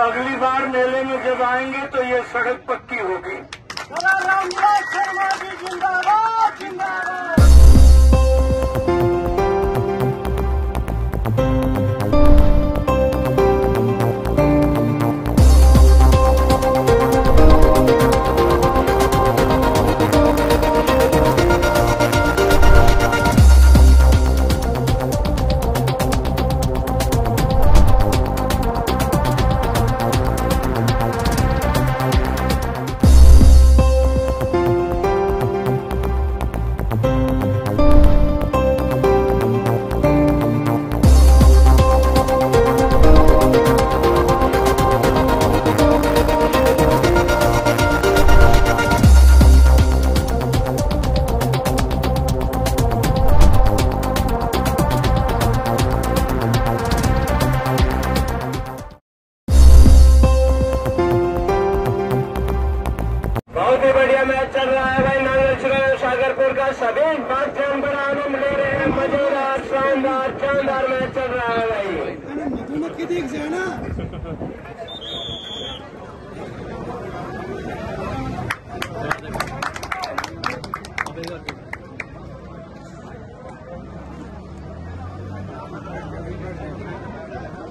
अगली बार मेले में जब आएँगे तो ये सड़क पक्की होगी। शर्मा जी, जिंदाबाद जिंदाबाद।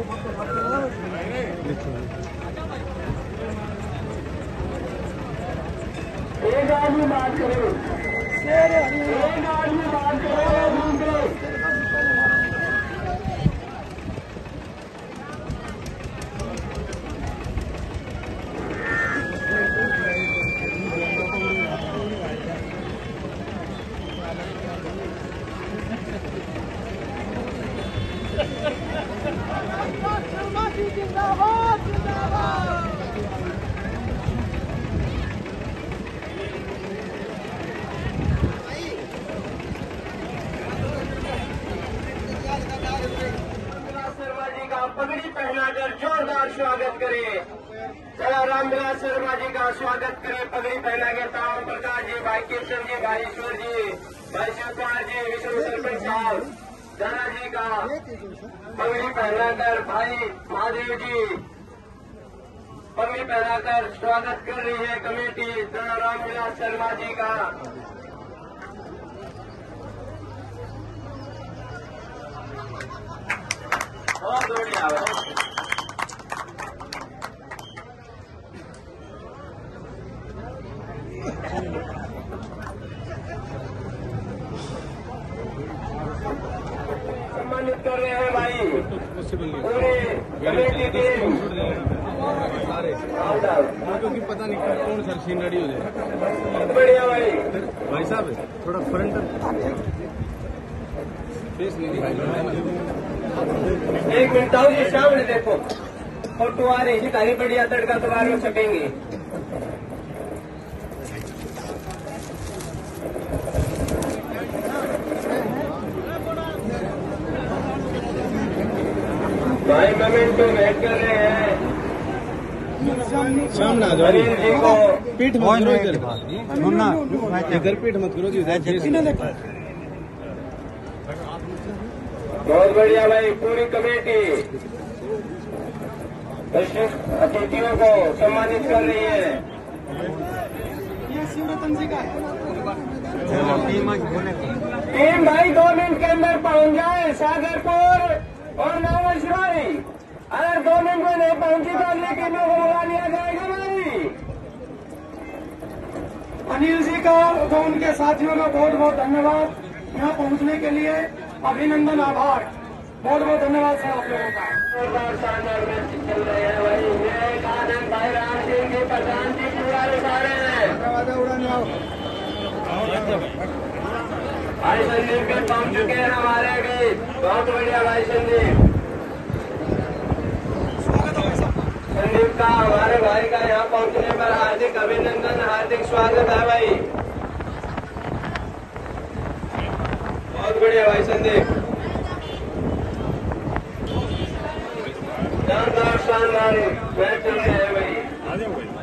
एक आदमी बात करो। एक आदमी बात करो दूसरे शर्मा जी जिंदाबाद जिंदाबाद शर्मा जी का जोरदार स्वागत करें। रामविलास शर्मा जी का स्वागत करें, पगड़ी पहना के ताम प्रकाश जी, भाई केशव जी, भाई ईश्वर जी, भाई शिवकुमार जी, विष्णु सरपंच दादा जी का पगड़ी पहनाकर भाई महादेव जी पगड़ी पहनाकर स्वागत कर रही है कमेटी जरा रामविलास शर्मा जी का। बहुत बढ़िया। कर रहे हैं भाई पूरी कमेटी टीम क्योंकि पता नहीं कौन सा सीन रेडी हो जाए बढ़िया भाई भाई साहब थोड़ा फ्रंट फेस एक मिनट आओ सामने देखो। फ़ोटो आ रही है तारी बढ़िया तड़का में छपेंगे। भाई मोमेंटो वेट कर रहे हैं। सामने को पीठ मत करो इधर। सुनना इधर पीठ मत करो बहुत बढ़िया भाई पूरी कमेटी। विशिष्ट अतिथियों को सम्मानित कर रही है। टीम भाई दो मिनट के अंदर पहुँच जाए सागरपुर। और नावशिवाई अगर दो मिनट में नहीं पहुँची तो अगले को बुला लिया जाएगा भाई। अनिल जी का तो उनके साथियों का बहुत बहुत धन्यवाद। यहाँ पहुँचने के लिए अभिनंदन आभार। बहुत बहुत धन्यवाद सर आप लोगों का। चल रहे हैं भाई। विवेक आनंद भाई राम सिंह जी प्रधान जी पूरा उठा रहे हैं। भाई संदीप भी पहुँच चुके हैं हमारे अभी। बहुत बढ़िया भाई संदीप। संदीप का हमारे भाई का यहाँ पहुँचने पर हार्दिक अभिनंदन हार्दिक स्वागत है भाई। बहुत बढ़िया भाई संदीप। शानदार मैच चल रहे हैं भाई।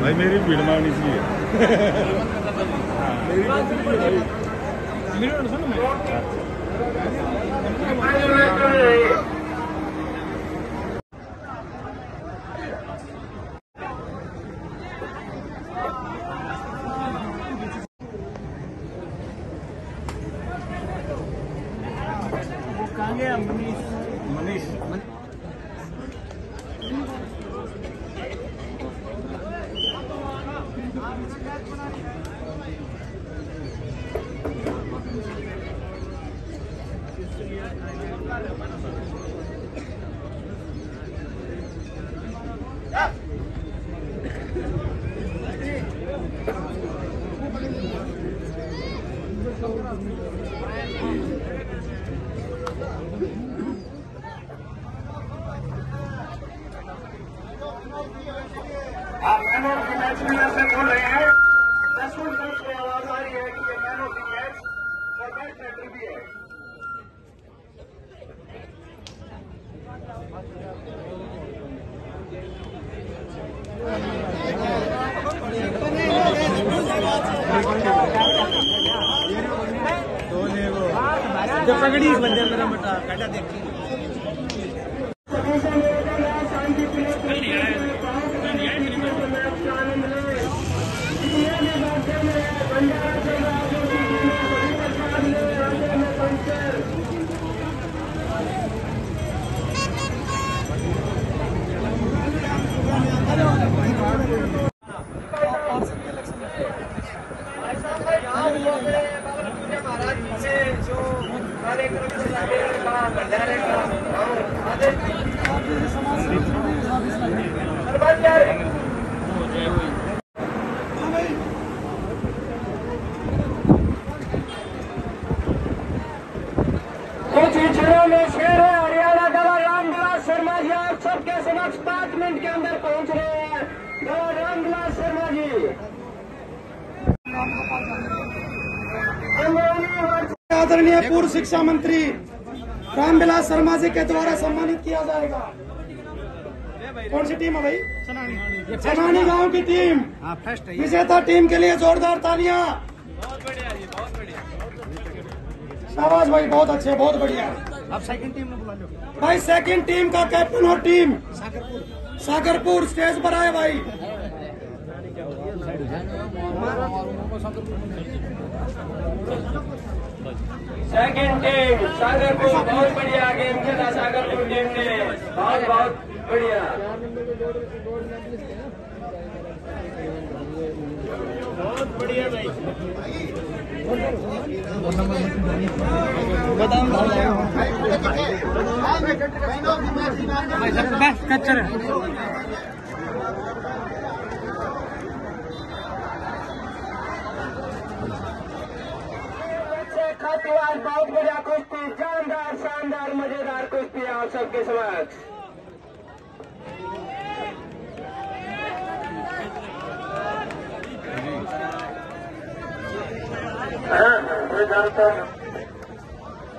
भाई मेरी भीड़ मारनी चाहिए आप मैन ऑफ़ द मैच में से बोल रहे हैं दस मिनट से आवाज़ आ रही है कि ये मैन ऑफ़ द मैच है पगड़ी बंदे मेरा बेटा काटा देखी कुछ ही क्षणों में शेर है हरियाणा दवा रामविलास शर्मा जी आप सबके समक्ष पाँच मिनट के अंदर पहुँच रहे हैं दवा रामविलास शर्मा जी अंदरूनी वर्ष आदरणीय पूर्व शिक्षा मंत्री रामविलास शर्मा जी के द्वारा सम्मानित किया जाएगा। कौन सी टीम है भाई? चनानी गाँव की टीम फ़र्स्ट विजेता टीम के लिए जोरदार तालियाँ। शाबाश भाई बहुत अच्छे बहुत बढ़िया। अब सेकंड टीम ने बुला लो। भाई सेकंड टीम का कैप्टन और टीम सागरपुर। स्टेज पर आए भाई। सेकंड टीम सागरपुर बहुत बढ़िया गेम खेला सागरपुर टीम ने। बहुत बहुत बढ़िया। बहुत बढ़िया कच्चर बच्चे बहुत बढ़िया कुश्ती जानदार शानदार, मज़ेदार कुश्ती आप सबके समक्ष।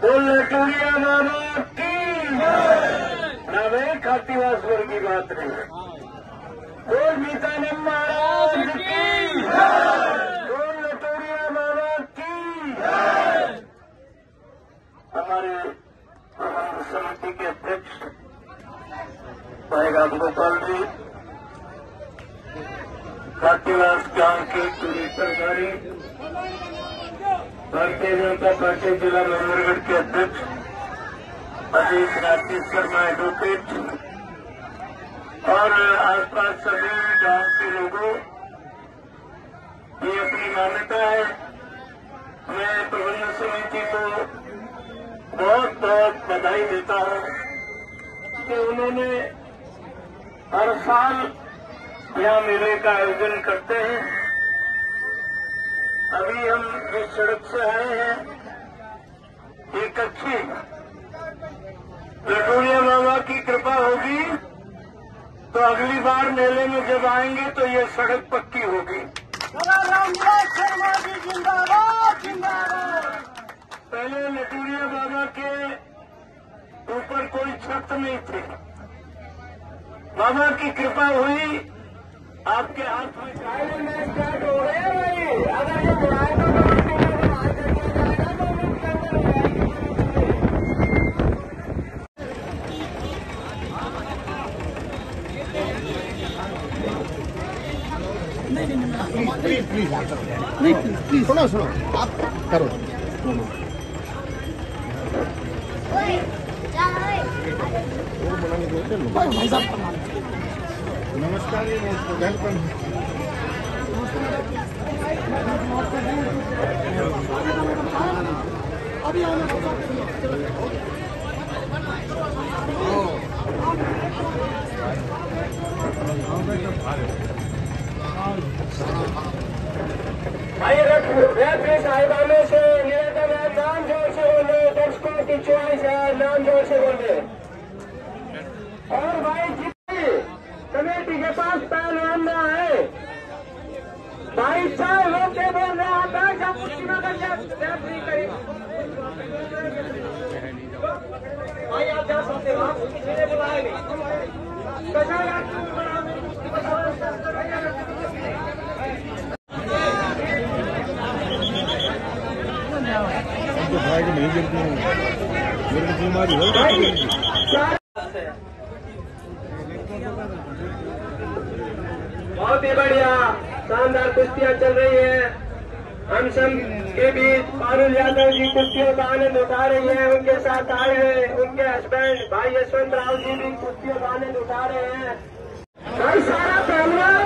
बोले की ना भाई खातीवासवर की बात नहीं बोल मीतानंद महाराज की बोल लटोरिया बाबा की हमारे समिति के अध्यक्ष भाई राजगोपाल जी खातीवास गाँव के पूरी सरकारी भारतीय जनता पार्टी जिला नंबरगढ़ के अध्यक्ष, अजीत राजेश शर्मा एडवोकेट, और आसपास सभी गाँव के लोगों ये अपनी मान्यता है। मैं प्रबंधन समिति को बहुत बहुत बधाई देता हूँ कि उन्होंने हर साल यहाँ मेले का आयोजन करते हैं। अभी हम जिस सड़क से आए हैं, एक अच्छी लटूरिया बाबा की कृपा होगी तो अगली बार मेले में जब आएँगे तो ये सड़क पक्की होगी। पहले लटूरिया बाबा के ऊपर कोई छत नहीं थे बाबा की कृपा हुई आपके हाथ में हो हैं अगर ये बुराई तो कमेटी में बुराई करके जाएगा तो उनके अंदर हो जाएगी सुनो सुनो आप करो भाई नमस्कार वेलकम से निवेदन है नाम ज़ोर से बोले दर्शकों की चॉइस है नाम ज़ोर से बोले और भाई जितनी कमेटी के पास पहलवान ना है भाई साहब लोग क्या बोल रहे हैं आप बैठ जाओ कुर्सी में कर रेफरी करें भाई आप जा सकते हो आप किसी ने बुलाया नहीं कैसा तो भाई को नहीं गिरती हूँ बीमारी बहुत ही बढ़िया, शानदार कुश्तियाँ चल रही है। हम सब के बीच पारुल यादव जी कुश्तियों का आनंद उठा रही है। उनके साथ आए हैं उनके हस्बैंड भाई यशवंत राव जी भी कुश्तियों का आनंद उठा रहे हैं। भाई सारा पहलवान